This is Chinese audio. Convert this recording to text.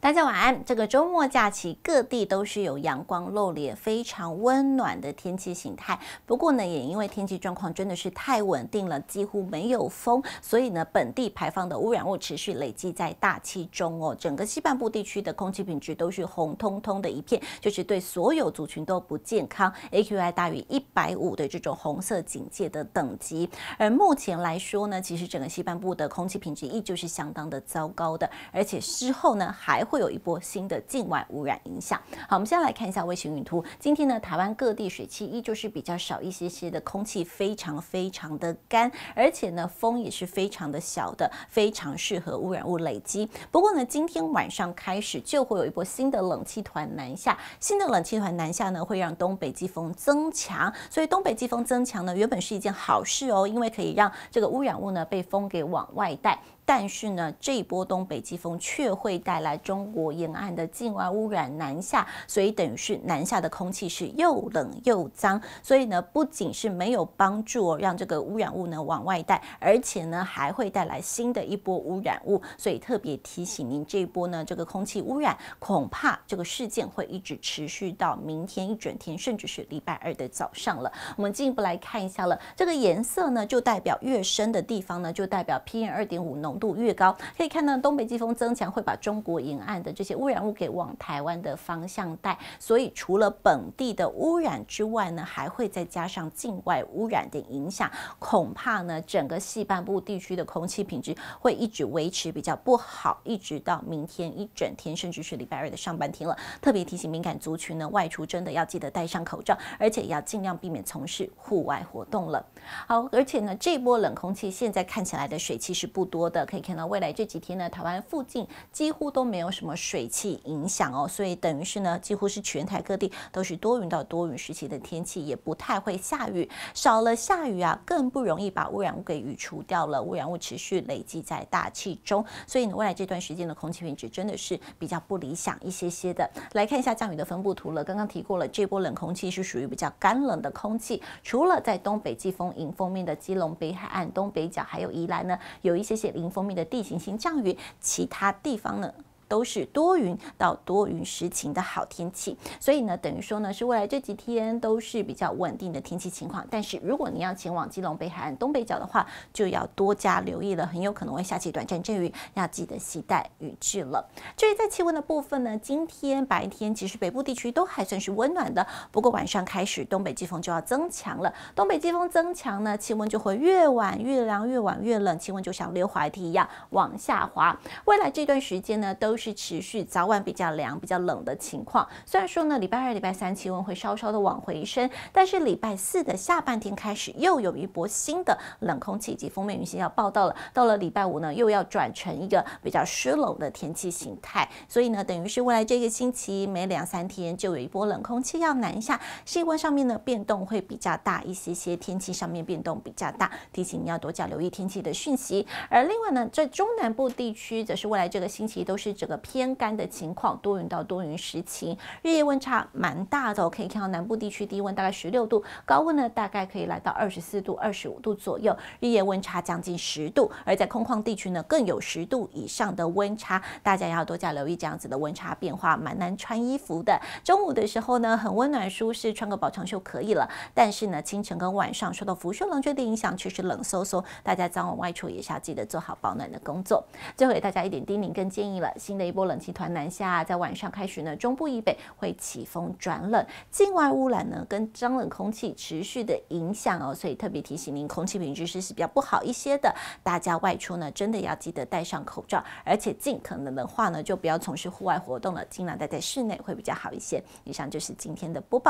大家晚安。这个周末假期，各地都是有阳光露脸、非常温暖的天气形态。不过呢，也因为天气状况真的是太稳定了，几乎没有风，所以呢，本地排放的污染物持续累积在大气中哦。整个西半部地区的空气品质都是红彤彤的一片，就是对所有族群都不健康，AQI 大于一百五的这种红色警戒的等级。而目前来说呢，其实整个西半部的空气品质依旧是相当的糟糕的，而且之后呢还。会有一波新的境外污染影响。好，我们先来看一下卫星云图。今天呢，台湾各地水汽依旧是比较少一些些的，空气非常非常的干，而且呢，风也是非常的小的，非常适合污染物累积。不过呢，今天晚上开始就会有一波新的冷气团南下，新的冷气团南下呢，会让东北季风增强。所以东北季风增强呢，原本是一件好事哦，因为可以让这个污染物呢被风给往外带。但是呢，这一波东北季风却会带来中国沿岸的境外污染南下，所以等于是南下的空气是又冷又脏，所以呢，不仅是没有帮助哦让这个污染物呢往外带，而且呢还会带来新的一波污染物，所以特别提醒您，这一波呢这个空气污染恐怕这个事件会一直持续到明天一整天，甚至是礼拜二的早上了。我们进一步来看一下了，这个颜色呢就代表越深的地方呢，就代表 PM 二点五浓。度越高，可以看到东北季风增强，会把中国沿岸的这些污染物给往台湾的方向带。所以除了本地的污染之外呢，还会再加上境外污染的影响，恐怕呢整个西半部地区的空气品质会一直维持比较不好，一直到明天一整天，甚至是礼拜二的上半天了。特别提醒敏感族群呢，外出真的要记得戴上口罩，而且也要尽量避免从事户外活动了。好，而且呢，这波冷空气现在看起来的水汽是不多的。可以看到，未来这几天呢，台湾附近几乎都没有什么水汽影响哦，所以等于是呢，几乎是全台各地都是多云到多云时期的天气，也不太会下雨。少了下雨啊，更不容易把污染物给雨除掉了。污染物持续累积在大气中，所以呢，未来这段时间的空气品质真的是比较不理想一些些的。来看一下降雨的分布图了。刚刚提过了，这波冷空气是属于比较干冷的空气，除了在东北季风迎风面的基隆北海岸、东北角还有宜兰呢，有一些些零蜂蜜的地形性降雨，其他地方呢？都是多云到多云时晴的好天气，所以呢，等于说呢，是未来这几天都是比较稳定的天气情况。但是如果你要前往基隆北海岸东北角的话，就要多加留意了，很有可能会下起短暂阵雨，要记得携带雨具了。至于在气温的部分呢，今天白天其实北部地区都还算是温暖的，不过晚上开始东北季风就要增强了。东北季风增强呢，气温就会越晚越凉，越晚越冷，气温就像溜滑梯一样往下滑。未来这段时间呢，都是持续早晚比较凉、比较冷的情况。虽然说呢，礼拜二、礼拜三气温会稍稍的往回升，但是礼拜四的下半天开始又有一波新的冷空气以及封面云系要报道了。到了礼拜五呢，又要转成一个比较湿冷的天气形态。所以呢，等于是未来这个星期每两三天就有一波冷空气要南下，气温上面呢变动会比较大一些些，天气上面变动比较大，提醒你要多加留意天气的讯息。而另外呢，在中南部地区则是未来这个星期都是整个偏干的情况，多云到多云时晴，日夜温差蛮大的。可以看到南部地区低温大概十六度，高温呢大概可以来到二十四度、二十五度左右，日夜温差将近十度。而在空旷地区呢，更有十度以上的温差，大家要多加留意这样子的温差变化，蛮难穿衣服的。中午的时候呢，很温暖舒适，穿个薄长袖可以了。但是呢，清晨跟晚上受到辐射冷却的影响，确实冷飕飕，大家早晚外出也是要记得做好保暖的工作。最后给大家一点叮咛跟建议了，新的一波冷气团南下，在晚上开始呢，中部以北会起风转冷，境外污染呢跟脏冷空气持续的影响哦，所以特别提醒您，空气品质是是比较不好一些的，大家外出呢真的要记得戴上口罩，而且尽可能的话呢，就不要从事户外活动了，尽量待在室内会比较好一些。以上就是今天的播报。